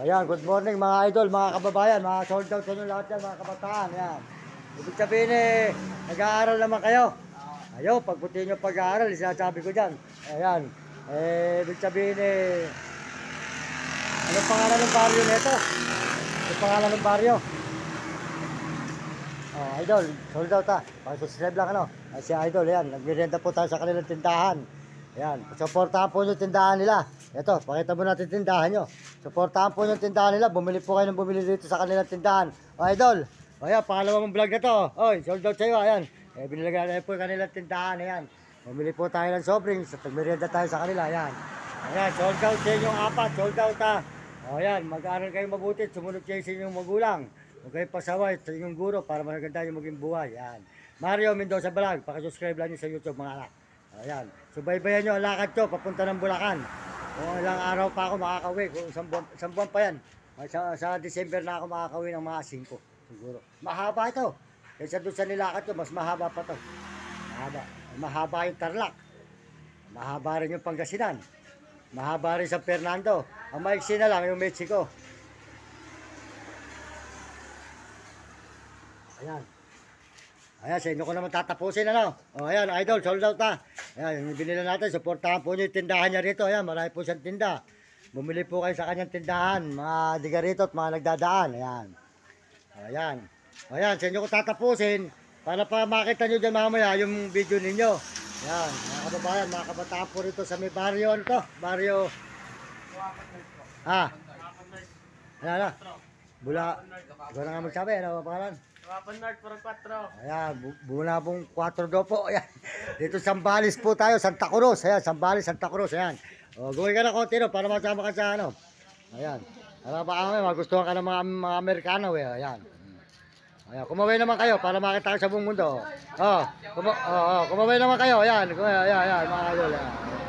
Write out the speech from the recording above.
Ayan, good morning mga idol, mga kababayan, mga sold out sa lahat yan, mga kabataan. Ayan. Ibig sabihin eh, nag-aaral naman kayo. Ayo, pagputi nyo pag-aaral, sinasabi ko dyan. Ayan. Eh, ibig sabihin eh, anong pangalan ng baryo nito? Anong pangalan ng baryo? Oh, idol, sold out ah. Pag-subscribe lang ano. Si idol, yan. Nagmirenda po tayo sa kanilang tindahan. Yan. Supportahan po yung tindahan nila. Ito, pakita mo natin tindahan nyo. Supportahan po yung tindahan nila. Bumili po kayo ng bumili dito sa kanilang tindahan. O, idol. O, yan, pangalawa mong vlog na to. Oy, sold out sa'yo. Ayan. Eh, binilagyan na po yung kanilang tindahan. Ayan. Bumili po tayo ng soft drinks. At nagmerienda tayo sa kanila. Ayan. Ayan, sold out sa inyong apat. Sold out ha. O, yan. Mag-aaral kayo mabuti. Sumunod kayo sa inyong magulang. Huwag kayong pasaway sa inyong guro para maganda yung maging buhay. Yan. Mario Mendoza Vlog. Pakisubscribe lang nyo sa YouTube mga anak. Ayan. Subaybayan nyo ang lakad ko papunta ng Bulacan. Kung ilang araw pa ako makakauwi. Kung isang buwan, isang buwan pa yan. Sa, sa December na ako makakauwi ng mga 5. Siguro. Mahaba ito. Kaysa doon sa nilakad ko, mas mahaba pa to. Mahaba. Mahaba yung Tarlac. Mahaba rin yung Pangasinan. Mahaba rin sa Fernando. Ang maiksi na lang yung Mexico. Ayan. Ayan, sa inyo ko naman tatapusin, ano? O, ayan, idol, sold out na. Ayan, yung binila natin, supportahan po nyo yung tindahan niya rito. Ayan, marami po siyang tinda. Bumili po kayo sa kanyang tindahan, mga diga at mga nagdadaan. Ayan. Ayan. Ayan, sa inyo ko tatapusin para pa makita nyo dyan mamaya yung video ninyo. Ayan, mga kababayan, mga kabataan po rito sa may barrio, ano to? Barrio, ah, ayan na. Bula, ikaw na nga magsabi, ano ang pangalan? Kapan North for 4. Ayan, muna pong 4 daw po. Ayan. Dito Sambales po tayo, Santa Cruz. Ayan, Sambales, Santa Cruz. Ayan. O, gawin ka na konti no, para masama ka sa ano. Ayan. Para baka kami, magustuhan ka ng mga, mga Amerikano eh. Ayan. Ayan, kumaway naman kayo para makita kayo sa buong mundo. Oh, kuma oh, oh, kumaway naman kayo. Ayan, kumaway, ayan, ayan, mga idol. Ayan.